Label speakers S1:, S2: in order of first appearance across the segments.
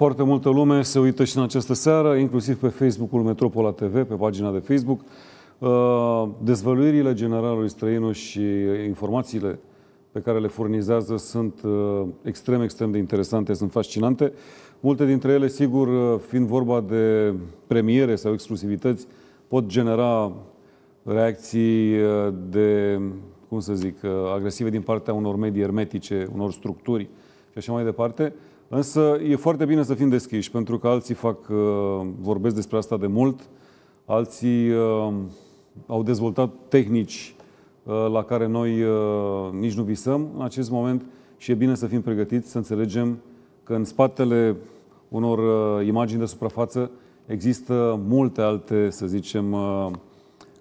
S1: Foarte multă lume se uită și în această seară, inclusiv pe Facebook-ul Metropola TV, pe pagina de Facebook. Uh, dezvăluirile generalului străinu și informațiile pe care le furnizează sunt uh, extrem, extrem de interesante, sunt fascinante. Multe dintre ele, sigur, uh, fiind vorba de premiere sau exclusivități, pot genera reacții de, cum să zic, agresive din partea unor medii hermetice, unor structuri și așa mai departe. Însă e foarte bine să fim deschiși, pentru că alții fac, vorbesc despre asta de mult, alții au dezvoltat tehnici uh, la care noi uh, nici nu visăm în acest moment și e bine să fim pregătiți, să înțelegem că în spatele unor uh, imagini de suprafață există multe alte, să zicem,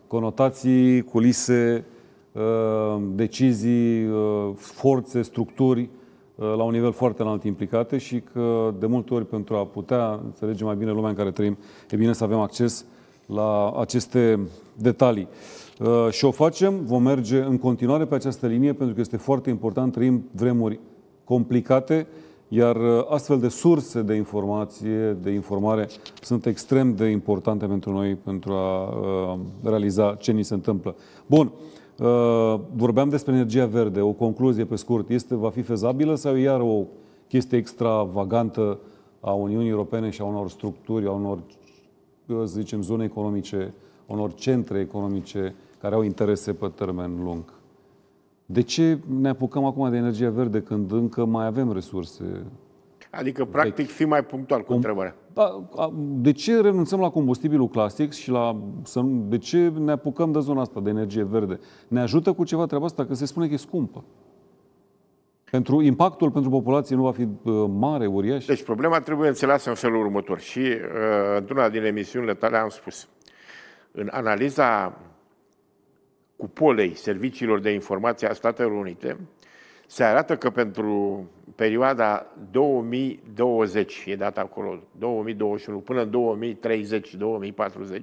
S1: conotații, culise, decizii, forțe, structuri la un nivel foarte înalt implicate și că de multe ori pentru a putea înțelege mai bine lumea în care trăim, e bine să avem acces la aceste detalii. Uh, și o facem, vom merge în continuare pe această linie pentru că este foarte important, trăim vremuri complicate, iar uh, astfel de surse de informație, de informare, sunt extrem de importante pentru noi pentru a uh, realiza ce ni se întâmplă. Bun, vorbeam despre energia verde, o concluzie pe scurt, este, va fi fezabilă sau e iar o chestie extravagantă a Uniunii Europene și a unor structuri, a unor să zicem, zone economice, unor centre economice care au interese pe termen lung. De ce ne apucăm acum de energie verde când încă mai avem resurse?
S2: Adică, practic, fi mai punctual cu întrebarea.
S1: Da, de ce renunțăm la combustibilul clasic și la... De ce ne apucăm de zona asta de energie verde? Ne ajută cu ceva treaba asta? Că se spune că e scumpă. Pentru impactul pentru populație nu va fi uh, mare, uriaș?
S2: Deci problema trebuie înțeleasă în felul următor. Și uh, într-una din emisiunile tale am spus. În analiza cupolei serviciilor de informație a Statelor Unite, se arată că pentru perioada 2020, e data acolo, 2021 până în 2030-2040,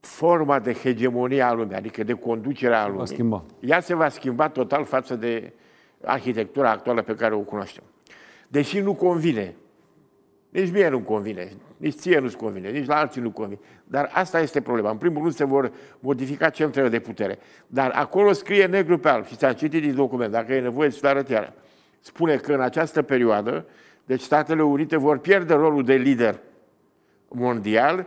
S2: forma de hegemonie a lumii, adică de conducere a lumii,
S1: schimba.
S2: ea se va schimba total față de arhitectura actuală pe care o cunoaștem. Deși nu convine, nici mie nu convine, nici ție nu-ți convine, nici la alții nu convine. Dar asta este problema. În primul rând se vor modifica centrele de putere. Dar acolo scrie negru pe alb și ți-am citit din document, dacă e nevoie să arăt iară. Spune că în această perioadă, deci Statele Unite vor pierde rolul de lider mondial,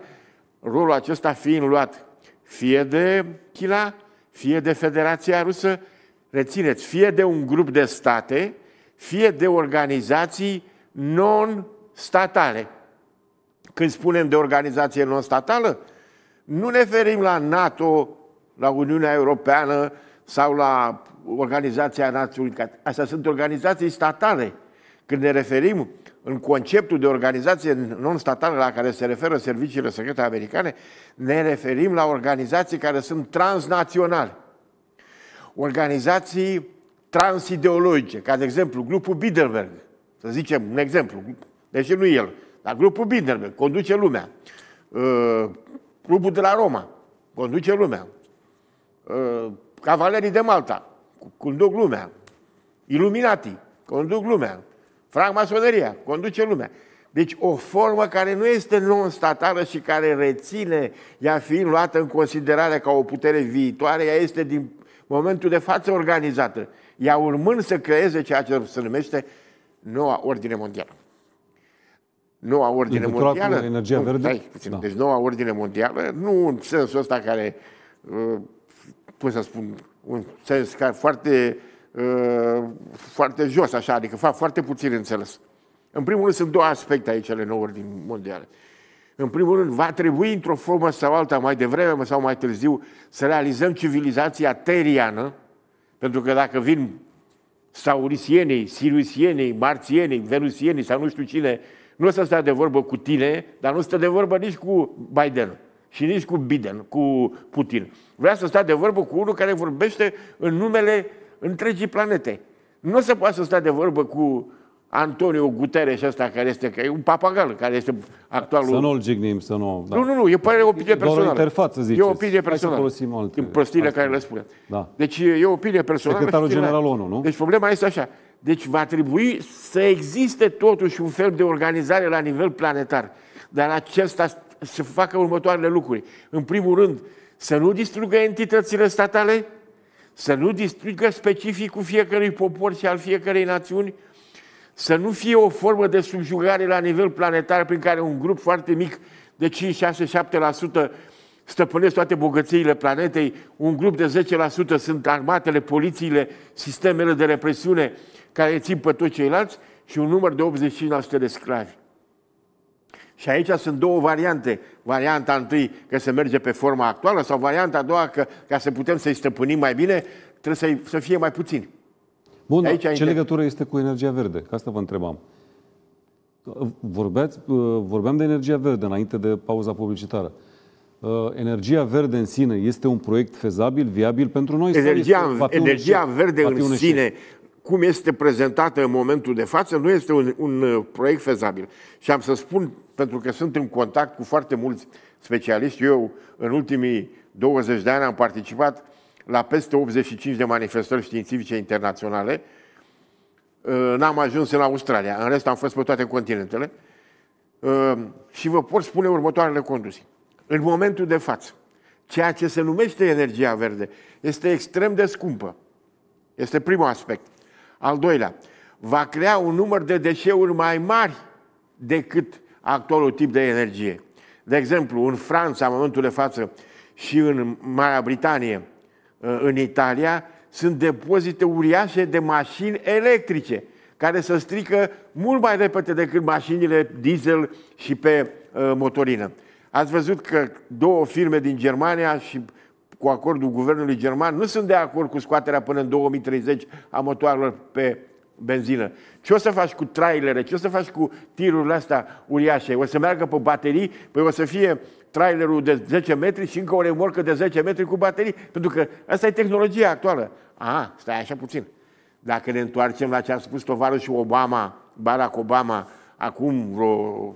S2: rolul acesta fiind luat fie de China, fie de Federația Rusă, rețineți, fie de un grup de state, fie de organizații non-statale. Când spunem de organizație non-statală, nu ne ferim la NATO, la Uniunea Europeană sau la Organizația Națiunilor Unite. Astea sunt organizații statale. Când ne referim în conceptul de organizație non-statală la care se referă serviciile secrete americane, ne referim la organizații care sunt transnaționale organizații transideologice, ca de exemplu grupul Bilderberg, să zicem un exemplu, deși nu el, dar grupul Bilderberg conduce lumea. Uh, clubul de la Roma conduce lumea. Uh, Cavalerii de Malta conduc lumea. Iluminati conduc lumea. Francmasoneria conduce lumea. Deci o formă care nu este non-statală și care reține, ea fiind luată în considerare ca o putere viitoare, ea este din momentul de față organizată, ea urmând să creeze ceea ce se numește noua ordine mondială. Noua ordine
S1: Din
S2: mondială...
S1: Cu energia
S2: nu,
S1: verde?
S2: Stai, puțin, da. Deci noua ordine mondială, nu în sensul ăsta care, uh, cum să spun, un sens care foarte, uh, foarte jos, așa, adică fac foarte puțin înțeles. În primul rând sunt două aspecte aici ale nouă ordini mondiale. În primul rând, va trebui într-o formă sau alta, mai devreme sau mai târziu, să realizăm civilizația teriană, pentru că dacă vin saurisienii, sirusienii, marțienii, venusienii sau nu știu cine, nu o să stea de vorbă cu tine, dar nu stă de vorbă nici cu Biden și nici cu Biden, cu Putin. Vrea să stea de vorbă cu unul care vorbește în numele întregii planete. Nu o să poată să stea de vorbă cu Antonio Guterres ăsta, care este că e un papagal, care este actualul...
S1: Să nu-l jignim, să nu...
S2: Da. Nu, nu, nu, e pare opinie personală. Doar
S1: o interfață, ziceți.
S2: E o opinie personală.
S1: Hai să folosim alte...
S2: În prostiile care le spune.
S1: Da.
S2: Deci e o opinie personală.
S1: Secretarul general ONU, nu?
S2: Deci problema este așa. Deci va trebui să existe totuși un fel de organizare la nivel planetar. Dar acesta să facă următoarele lucruri. În primul rând, să nu distrugă entitățile statale, să nu distrugă specificul fiecărui popor și al fiecărei națiuni, să nu fie o formă de subjugare la nivel planetar prin care un grup foarte mic de 5, 6, 7% stăpânesc toate bogățiile planetei, un grup de 10% sunt armatele, polițiile, sistemele de represiune care țin pe toți ceilalți și un număr de 85% de sclavi. Și aici sunt două variante. Varianta întâi că se merge pe forma actuală sau varianta a doua că ca să putem să-i stăpânim mai bine, trebuie să, să fie mai puțini.
S1: Bun, aici ce inter... legătură este cu energia verde? Ca asta vă întrebam. Vorbeați, vorbeam de energia verde înainte de pauza publicitară. Energia verde în sine este un proiect fezabil, viabil pentru noi?
S2: Energia, este, energia verde în sine cum este prezentată în momentul de față, nu este un, un uh, proiect fezabil. Și am să spun, pentru că sunt în contact cu foarte mulți specialiști, eu în ultimii 20 de ani am participat la peste 85 de manifestări științifice internaționale, uh, n-am ajuns în Australia, în rest am fost pe toate continentele, uh, și vă pot spune următoarele conduții. În momentul de față, ceea ce se numește energia verde este extrem de scumpă. Este primul aspect. Al doilea, va crea un număr de deșeuri mai mari decât actualul tip de energie. De exemplu, în Franța, în momentul de față, și în Marea Britanie, uh, în Italia, sunt depozite uriașe de mașini electrice, care se strică mult mai repede decât mașinile diesel și pe uh, motorină. Ați văzut că două firme din Germania și cu acordul guvernului german, nu sunt de acord cu scoaterea până în 2030 a motoarelor pe benzină. Ce o să faci cu trailere? Ce o să faci cu tirurile astea uriașe? O să meargă pe baterii? Păi o să fie trailerul de 10 metri și încă o remorcă de 10 metri cu baterii? Pentru că asta e tehnologia actuală. A, stai așa puțin. Dacă ne întoarcem la ce a spus tovarășul Obama, Barack Obama, acum vreo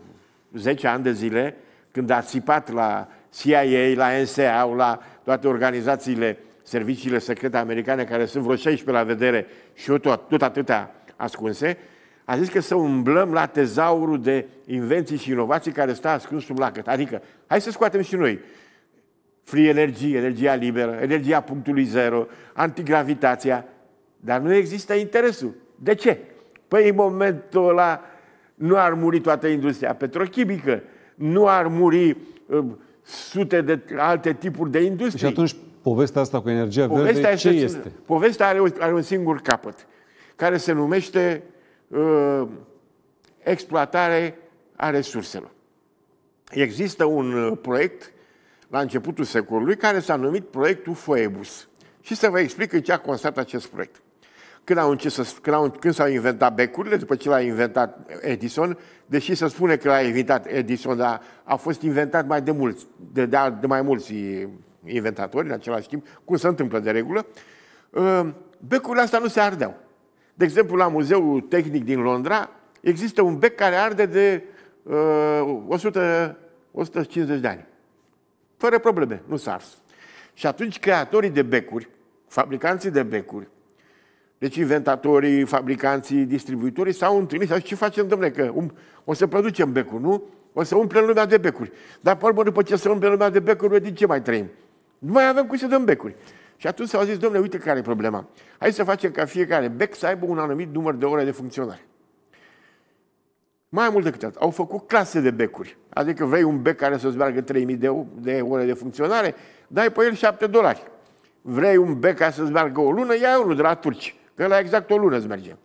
S2: 10 ani de zile, când a țipat la CIA, la NSA, la toate organizațiile, serviciile secrete americane, care sunt vreo 16 la vedere și tot, tot atâtea ascunse, a zis că să umblăm la tezaurul de invenții și inovații care stă ascuns sub lacăt. Adică, hai să scoatem și noi free energie, energia liberă, energia punctului zero, antigravitația, dar nu există interesul. De ce? Păi în momentul ăla nu ar muri toată industria petrochimică, nu ar muri uh, sute de alte tipuri de industrie.
S1: Și atunci povestea asta cu energia povestea verde, ce este? este?
S2: Povestea are, are un singur capăt, care se numește uh, exploatare a resurselor. Există un uh, proiect la începutul secolului care s-a numit proiectul Phoebus. Și să vă explic în ce a constat acest proiect. Când, au să, când, au, când s-au inventat becurile, după ce l-a inventat Edison, deși se spune că l-a inventat Edison, dar a fost inventat mai de mulți, de, de, de mai mulți inventatori în același timp, cum se întâmplă de regulă, uh, becurile astea nu se ardeau. De exemplu, la Muzeul Tehnic din Londra există un bec care arde de uh, 100, 150 de ani. Fără probleme, nu s-a ars. Și atunci creatorii de becuri, fabricanții de becuri, deci inventatorii, fabricanții, distribuitorii s-au întâlnit și au zis, ce facem, domnule, că um, o să producem becuri, nu? O să umplem lumea de becuri. Dar, pe urmă, după ce să umplem lumea de becuri, din ce mai trăim? Nu mai avem cum să dăm becuri. Și atunci s-au zis, domnule, uite care e problema. Hai să facem ca fiecare bec să aibă un anumit număr de ore de funcționare. Mai mult decât atât, au făcut clase de becuri. Adică vrei un bec care să-ți meargă 3000 de, de ore de funcționare, dai pe el 7 dolari. Vrei un bec care să-ți meargă o lună, ia unul de la turci. Că la exact o lună îți merge.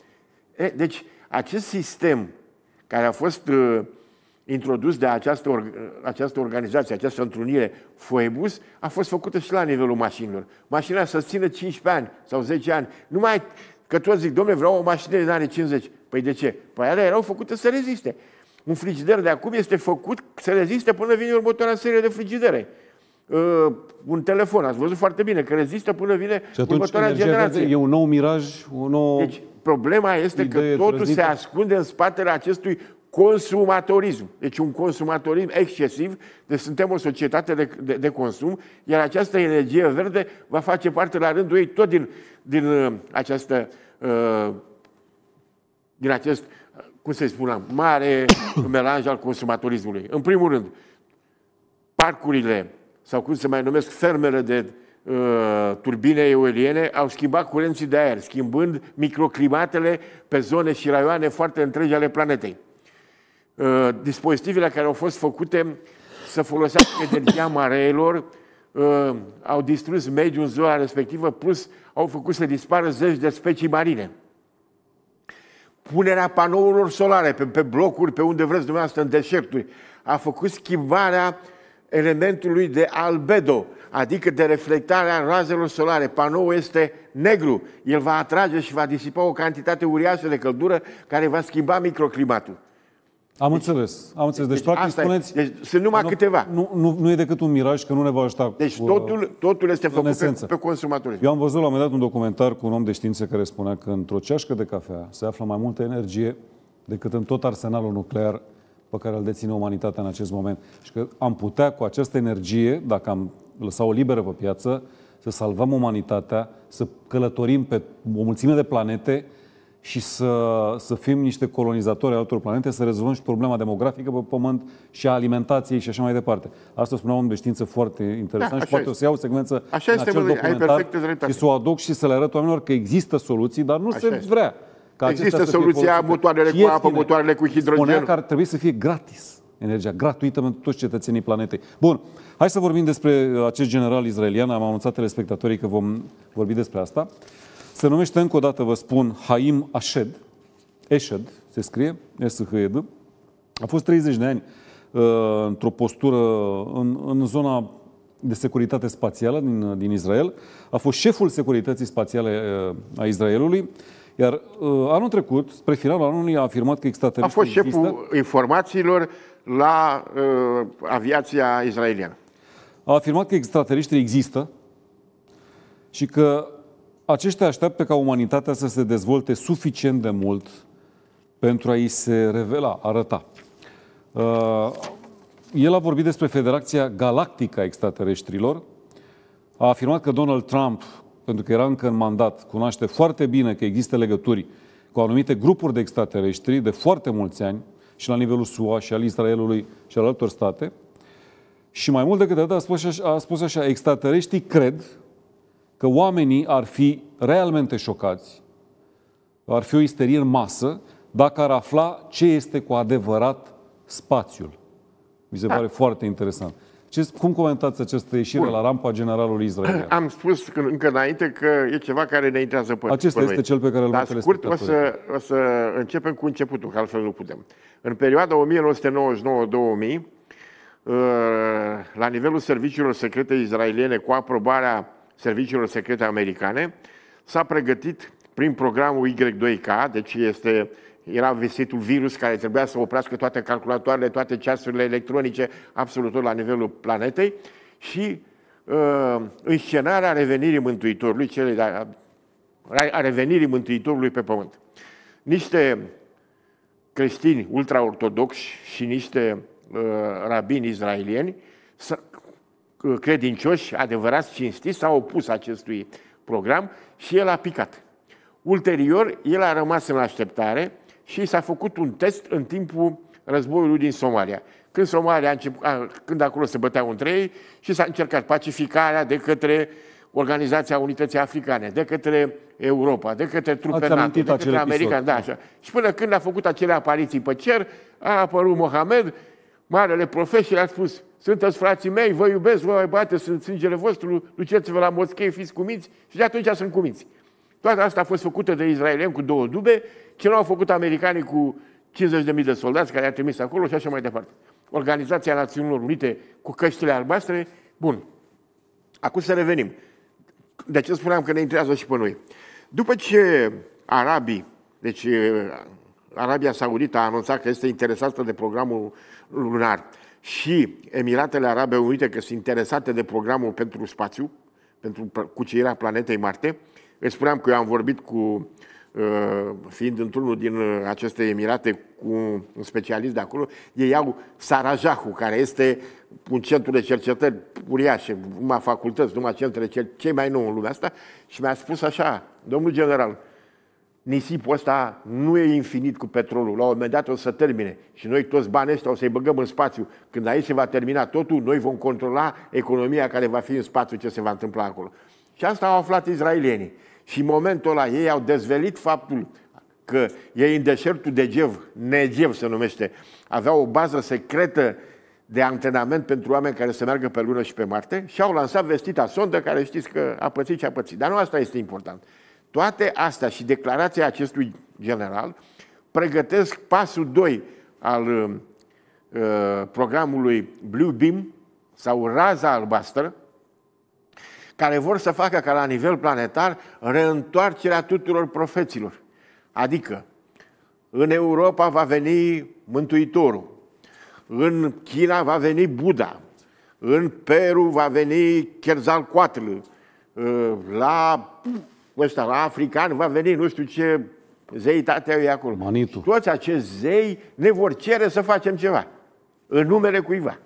S2: E, deci, acest sistem care a fost uh, introdus de această, or, această organizație, această întrunire Foebus, a fost făcută și la nivelul mașinilor. Mașina să țină 15 ani sau 10 ani. Nu mai că toți zic, domnule, vreau o mașină de are 50. Păi de ce? Păi alea erau făcute să reziste. Un frigider de acum este făcut să reziste până vine următoarea serie de frigidere. Uh, un telefon, ați văzut foarte bine, că rezistă până vine și atunci, următoarea generație.
S1: E un nou miraj, un nou...
S2: Deci, problema este că totul trăznită. se ascunde în spatele acestui consumatorism. Deci un consumatorism excesiv, deci suntem o societate de, de, de consum, iar această energie verde va face parte la rândul ei tot din, din uh, această uh, din acest, cum să spunem, mare melanj al consumatorismului. În primul rând, parcurile, sau cum se mai numesc, fermele de uh, turbine eoliene, au schimbat curenții de aer, schimbând microclimatele pe zone și raioane foarte întregi ale planetei. Uh, dispozitivele care au fost făcute să folosească energia mareilor, uh, au distrus mediul în zona respectivă, plus au făcut să dispară zeci de specii marine. Punerea panourilor solare pe, pe blocuri, pe unde vreți dumneavoastră, în deșerturi, a făcut schimbarea elementului de albedo, adică de reflectarea razelor solare. Panoul este negru, el va atrage și va disipa o cantitate uriașă de căldură care va schimba microclimatul.
S1: Am deci, înțeles, am înțeles. Deci, deci practic, spuneți...
S2: Deci, sunt numai
S1: nu,
S2: câteva.
S1: Nu, nu, nu e decât un miraj, că nu ne va ajuta.
S2: Deci cu, totul, totul este făcut pe, pe consumatori.
S1: Eu am văzut la un moment dat un documentar cu un om de știință care spunea că într-o ceașcă de cafea se află mai multă energie decât în tot arsenalul nuclear pe care îl deține umanitatea în acest moment. Și că am putea cu această energie, dacă am lăsat o liberă pe piață, să salvăm umanitatea, să călătorim pe o mulțime de planete și să, să fim niște colonizatori ai altor planete, să rezolvăm și problema demografică pe Pământ și a alimentației și așa mai departe. Asta spunea un de știință foarte interesant da, și poate este. o să iau o secvență
S2: așa
S1: în
S2: este,
S1: acel documentar
S2: și
S1: să o aduc și să le arăt oamenilor că există soluții, dar nu așa se este. vrea.
S2: Ca Există soluția motoarele cu apă, motoarele cu hidrogen.
S1: Spunea că ar trebui să fie gratis energia gratuită pentru toți cetățenii planetei. Bun, hai să vorbim despre acest general izraelian. Am anunțat telespectatorii că vom vorbi despre asta. Se numește încă o dată, vă spun, Haim Ashed. Eshed se scrie, s h e d A fost 30 de ani uh, într-o postură în, în zona de securitate spațială din, din Israel. A fost șeful securității spațiale uh, a Israelului. Iar uh, anul trecut, spre finalul anului, a afirmat că extraterestrii
S2: A fost șeful există. informațiilor la uh, aviația israeliană.
S1: A afirmat că extraterestrii există și că aceștia așteaptă ca umanitatea să se dezvolte suficient de mult pentru a-i se revela, arăta. Uh, el a vorbit despre Federația Galactică a Extraterestrilor, a afirmat că Donald Trump, pentru că era încă în mandat, cunoaște foarte bine că există legături cu anumite grupuri de extraterestri de foarte mulți ani, și la nivelul SUA și al Israelului și al altor state. Și mai mult decât atât a spus, așa, a spus așa, extraterestrii cred că oamenii ar fi realmente șocați, ar fi o isterie în masă, dacă ar afla ce este cu adevărat spațiul. Mi se da. pare foarte interesant. Ce, cum comentați această ieșire Bun. la rampa generalului Israel?
S2: Am spus încă înainte că e ceva care ne intrează pe
S1: Acesta
S2: pe
S1: este noi. cel pe care îl
S2: Dar scurt o să, o să începem cu începutul, că altfel nu putem. În perioada 1999-2000, uh, la nivelul serviciilor secrete israeliene, cu aprobarea serviciilor secrete americane, s-a pregătit prin programul Y2K, deci este era vestitul virus care trebuia să oprească toate calculatoarele, toate ceasurile electronice, absolut tot la nivelul planetei și uh, înscenarea revenirii Mântuitorului, cele de a, a revenirii Mântuitorului pe pământ. Niște creștini ultraortodoxi și niște uh, rabini izraelieni uh, credincioși, adevărați, cinstiți, s-au opus acestui program și el a picat. Ulterior, el a rămas în așteptare și s-a făcut un test în timpul războiului din Somalia. Când Somalia a început, a, când acolo se băteau între ei și s-a încercat pacificarea de către Organizația Unității Africane, de către Europa, de către trupe Ați NATO, de către americani. Da, așa. Și până când a făcut acele apariții pe cer, a apărut Mohamed, marele profet și a spus, sunteți frații mei, vă iubesc, vă mai bate, sunt sângele vostru, duceți-vă la moschei, fiți cuminți și de atunci sunt cuminți. Toată asta a fost făcută de israelieni cu două dube, ce nu au făcut americanii cu 50.000 de soldați care i-au trimis acolo și așa mai departe. Organizația Națiunilor Unite cu căștile albastre, bun. Acum să revenim. De ce spuneam că ne interesează și pe noi? După ce arabii, deci Arabia Saudită a anunțat că este interesată de programul lunar și Emiratele Arabe Unite că sunt interesate de programul pentru spațiu, pentru cucerirea planetei Marte, îți spuneam că eu am vorbit cu, uh, fiind într-unul din uh, aceste Emirate, cu un specialist de acolo, ei au Sarajahu, care este un centru de cercetări uriașe, numai facultăți, numai centre cei mai nou în lumea asta, și mi-a spus așa, domnul general, nisipul ăsta nu e infinit cu petrolul. La un moment dat o să termine. Și noi toți banii ăștia o să-i băgăm în spațiu. Când aici se va termina totul, noi vom controla economia care va fi în spațiu, ce se va întâmpla acolo. Și asta au aflat izraelienii. Și în momentul ăla ei au dezvelit faptul că ei în deșertul de Gev, Negev se numește, aveau o bază secretă de antrenament pentru oameni care să meargă pe lună și pe Marte și au lansat vestita sondă care știți că a pățit și a pățit. Dar nu asta este important. Toate astea și declarația acestui general pregătesc pasul 2 al uh, programului Blue Beam sau Raza Albastră, care vor să facă ca la nivel planetar reîntoarcerea tuturor profeților. Adică, în Europa va veni Mântuitorul, în China va veni Buddha, în Peru va veni Quetzalcoatl, uh, la ăsta, la african va veni nu știu ce zeitate e acolo.
S1: Manitu.
S2: Toți acești zei ne vor cere să facem ceva în numele cuiva.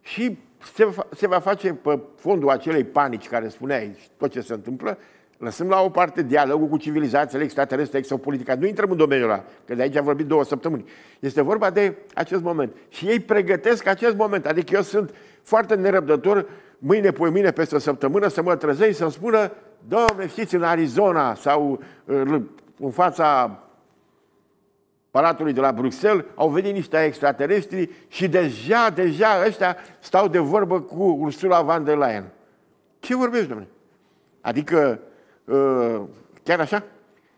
S2: Și se va, se va face pe fondul acelei panici care spuneai tot ce se întâmplă, lăsăm la o parte dialogul cu civilizațiile extraterestre, exopolitica. Nu intrăm în domeniul ăla, că de aici am vorbit două săptămâni. Este vorba de acest moment. Și ei pregătesc acest moment. Adică eu sunt foarte nerăbdător mâine, poi mâine, peste o săptămână, să mă trezei să-mi spună, domne, știți, în Arizona sau uh, în fața Palatului de la Bruxelles, au venit niște extraterestri și deja, deja ăștia stau de vorbă cu Ursula von der Leyen. Ce vorbești, domnule? Adică, uh, chiar așa?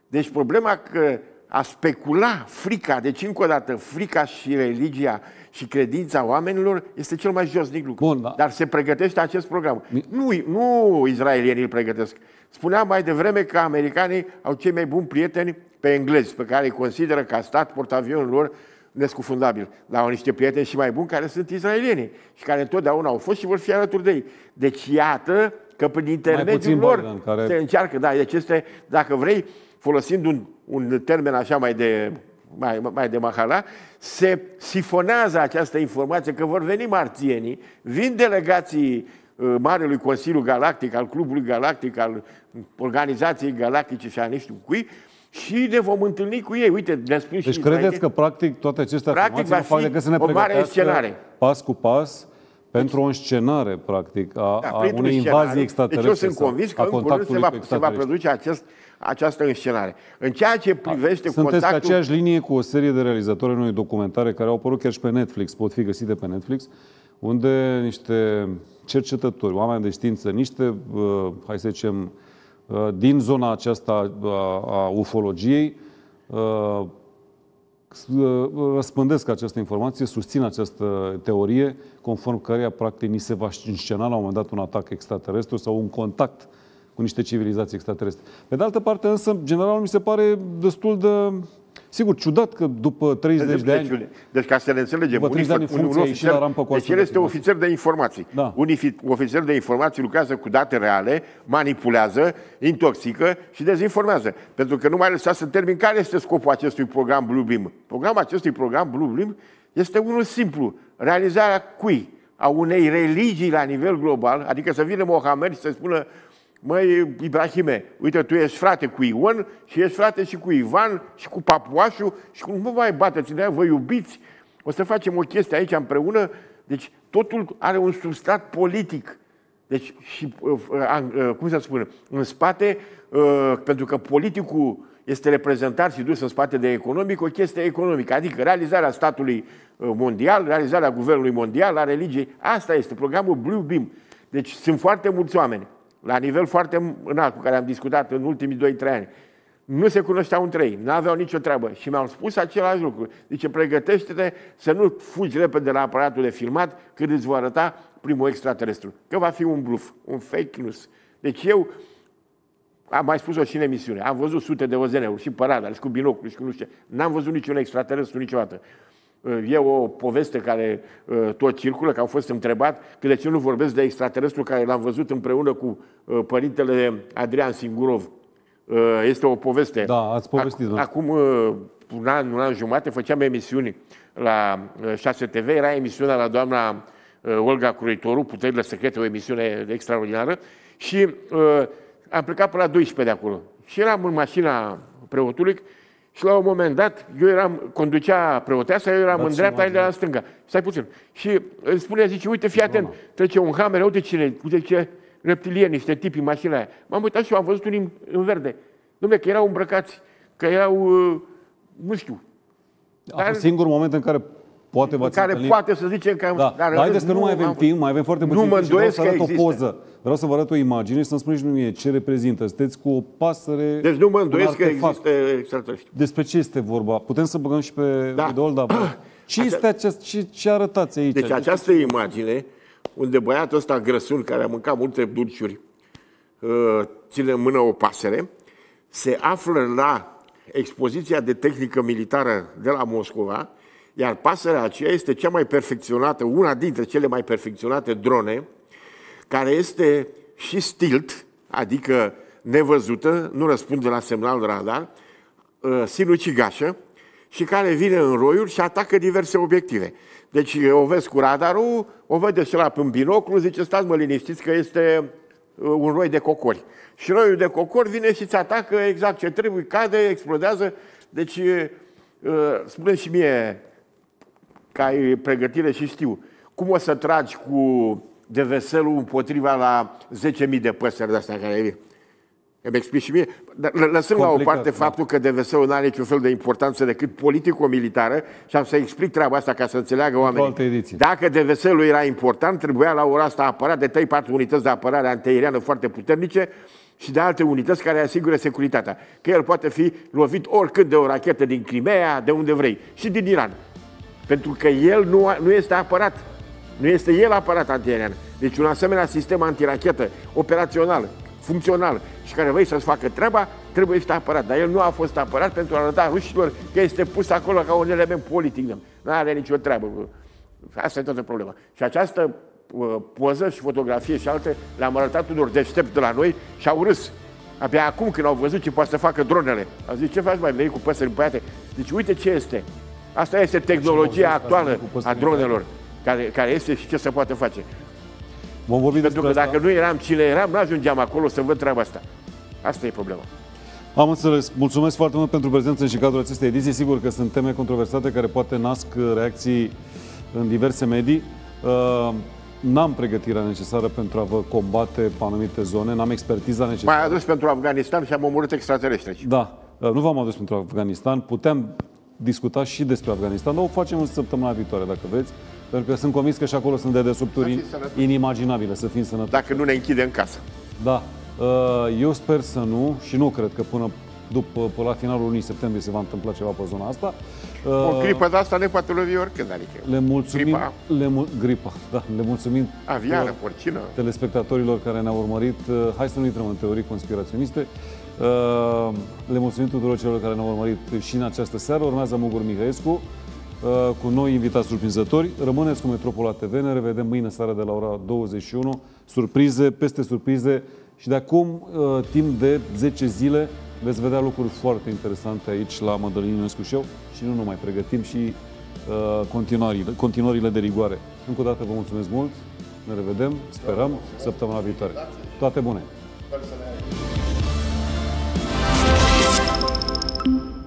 S2: Deci problema că a specula frica, deci încă o dată, frica și religia și credința oamenilor este cel mai josnic lucru.
S1: Bun, da.
S2: Dar se pregătește acest program. Nu, nu izraelienii îl pregătesc. Spuneam mai devreme că americanii au cei mai buni prieteni pe englezi, pe care îi consideră ca stat portavionul lor nescufundabil. Dar au niște prieteni și mai buni care sunt izraelieni și care întotdeauna au fost și vor fi alături de ei. Deci iată că prin intermediul lor Biden, care... se încearcă, da, deci este, dacă vrei, folosind un, un termen așa mai de mai, mai de mahala, se sifonează această informație că vor veni marțienii, vin delegații uh, Marelui Consiliu Galactic, al Clubului Galactic, al Organizației Galactice și a nu știu cui, și ne vom întâlni cu ei. Uite, ne spun
S1: deci și credeți că practic toate aceste
S2: practic va fi decât să ne o mare scenare.
S1: pas cu pas pentru o scenare, practic, a, da, a unei invazii extraterestre.
S2: Deci eu sunt convins că în curând se va, se va produce acest, această înscenare. În ceea ce privește
S1: Sunteți
S2: contactul...
S1: pe aceeași linie cu o serie de realizatori noi documentare care au apărut chiar și pe Netflix, pot fi găsite pe Netflix, unde niște cercetători, oameni de știință, niște, uh, hai să zicem, uh, din zona aceasta uh, a ufologiei, uh, uh, răspândesc această informație, susțin această teorie, conform căreia, practic, ni se va înscena la un moment dat un atac extraterestru sau un contact uh, cu niște civilizații extraterestre. Pe de altă parte, însă, general mi se pare destul de Sigur, ciudat că după 30 deci, de ani...
S2: Deci, ca să ne înțelegem, după 30
S1: de ani un, un ofițer, la rampă cu
S2: deci el este ofițer de informații.
S1: Da.
S2: Un ofițer de informații lucrează cu date reale, manipulează, intoxică și dezinformează. Pentru că nu mai lăsa să termin care este scopul acestui program Blue Beam. Programul acestui program Blue Beam este unul simplu. Realizarea cui? A unei religii la nivel global, adică să vină Mohamed și să spună Măi, Ibrahime, uite, tu ești frate cu Ion și ești frate și cu Ivan și cu Papuașul și cum nu mai bateți de vă iubiți, o să facem o chestie aici împreună. Deci totul are un substrat politic. Deci și, uh, uh, uh, cum să spun, în spate, pentru că politicul este reprezentat și dus în spate de economic, o chestie economică, adică realizarea statului mondial, realizarea guvernului mondial, a religiei. Asta este programul Blue Beam. Deci sunt foarte mulți oameni la nivel foarte înalt cu care am discutat în ultimii 2-3 ani. Nu se cunoșteau între ei, nu aveau nicio treabă și mi-au spus același lucru. Zice, pregătește-te să nu fugi repede la aparatul de filmat când îți va arăta primul extraterestru. Că va fi un bluff, un fake news. Deci eu am mai spus-o și în emisiune. Am văzut sute de OZN-uri și pe radar, și cu binocul, și cu nu știu N-am văzut niciun extraterestru niciodată. E o poveste care uh, tot circulă, că au fost întrebat că de ce nu vorbesc de extraterestru care l-am văzut împreună cu uh, părintele Adrian Singurov. Uh, este o poveste.
S1: Da, ați povestit. Ac-
S2: acum un an, un an jumate făceam emisiuni la 6 TV, era emisiunea la doamna Olga Cureitoru, Puterile Secrete, o emisiune extraordinară, și am plecat până la 12 de acolo. Și eram în mașina preotului și la un moment dat, eu eram, conducea preoteasa, eu eram
S1: Dați
S2: în dreapta, el
S1: imagine.
S2: era în stânga. Stai puțin. Și îmi spune, zice, uite, fii atent, trece un hammer, uite cine, uite ce reptilieni, niște tipi în mașina aia. M-am uitat și eu am văzut unii în, în verde. Dom'le, că erau îmbrăcați, că erau, uh, nu știu,
S1: A fost singurul moment în care poate
S2: în
S1: v-ați
S2: care
S1: întâlnit.
S2: poate să zicem că...
S1: Da, dar haideți că nu mai avem
S2: am-
S1: timp, mai avem foarte puțin
S2: Nu mă
S1: timp și vreau
S2: îndoiesc
S1: să
S2: că
S1: arăt o
S2: există.
S1: poză. Vreau să vă arăt o imagine și să-mi spuneți și mie ce reprezintă. Sunteți cu o pasăre,
S2: Deci nu mă
S1: un
S2: îndoiesc că
S1: artefact.
S2: există extraterestri.
S1: Despre ce este vorba? Putem să băgăm și pe
S2: Da.
S1: video dar ce
S2: Acea-
S1: este acest, ce, ce arătați aici?
S2: Deci această imagine, unde băiatul ăsta grăsun, care a mâncat multe dulciuri, uh, ține în mână o pasăre, se află la expoziția de tehnică militară de la Moscova, iar pasărea aceea este cea mai perfecționată, una dintre cele mai perfecționate drone, care este și stilt, adică nevăzută, nu răspunde la semnal radar, uh, sinucigașă și care vine în roiuri și atacă diverse obiective. Deci o vezi cu radarul, o vede și la în binoclu, zice, stați mă liniștiți că este uh, un roi de cocori. Și roiul de cocori vine și îți atacă exact ce trebuie, cade, explodează. Deci, uh, spune și mie, că ai pregătire și știu, cum o să tragi cu deveselul împotriva la 10.000 de păsări de astea care vin? Îmi explici și mie? Dar lă- lăsând la o
S1: Complicat,
S2: parte
S1: da.
S2: faptul că DVS-ul nu are niciun fel de importanță decât politico-militară și am să explic treaba asta ca să înțeleagă oamenii.
S1: altă ediție.
S2: Dacă DVS-ul era important, trebuia la ora asta apărat de 3-4 unități de apărare antiaeriană foarte puternice și de alte unități care asigură securitatea. Că el poate fi lovit oricând de o rachetă din Crimea, de unde vrei, și din Iran. Pentru că el nu, a- nu este apărat. Nu este el apărat antiaerian. Deci un asemenea sistem antirachetă, operațional, funcțional și care vrei să-ți facă treaba, trebuie să fie apărat. Dar el nu a fost apărat pentru a arăta rușilor că este pus acolo ca un element politic. Nu are nicio treabă. Asta e toată problema. Și această uh, poză și fotografie și alte le-am arătat unor deștepți de la noi și au râs. Abia acum când au văzut ce poate să facă dronele. Au zis, ce faci mai vei cu păsări împăiate? Deci uite ce este. Asta este tehnologia
S1: Deci,
S2: actuală
S1: cu păsări
S2: a dronelor, care, care este și ce se poate face.
S1: Vom vorbi
S2: Pentru
S1: despre
S2: că
S1: asta.
S2: dacă nu eram cine eram, nu ajungeam acolo să văd treaba asta. Asta e problema.
S1: Am înțeles. Mulțumesc foarte mult pentru prezență și în cadrul acestei ediții. Sigur că sunt teme controversate care poate nasc uh, reacții în diverse medii. Uh, N-am pregătirea necesară pentru a vă combate pe anumite zone, n-am expertiza necesară.
S2: M-ai adus pentru Afganistan și am omorât extraterestri aici.
S1: Da, uh, nu v-am adus pentru Afganistan. Puteam discuta și despre Afganistan, dar o facem în săptămâna viitoare, dacă vreți. Pentru că sunt convins că și acolo sunt dedesubturi
S2: Să fii sănătos.
S1: inimaginabile, să fim sănătoși.
S2: Dacă nu ne închide în casă.
S1: Da, Uh, eu sper să nu și nu cred că până, după, până la finalul lunii septembrie se va întâmpla ceva pe zona asta.
S2: O
S1: Uh,
S2: clipă de asta ne poate lovi oricând, adică.
S1: Le mulțumim,
S2: Gripa.
S1: Le, mul- gripa, da, le mulțumim
S2: Aviară, porcină.
S1: telespectatorilor care ne-au urmărit. Uh, Hai să nu intrăm în teorii conspiraționiste. Uh, Le mulțumim tuturor celor care ne-au urmărit și în această seară. Urmează Mugur Mihaescu uh, cu noi invitați surprinzători. Rămâneți cu Metropola TV. Ne revedem mâine seară de la ora 21. Surprize, peste surprize. Și de acum, uh, timp de 10 zile, veți vedea lucruri foarte interesante aici la Mădălin Ionescu Show și nu numai pregătim și uh, continuările, continuările de rigoare. Încă o dată vă mulțumesc mult. Ne revedem, sperăm, săptămâna viitoare. Toate bune!
S3: thank you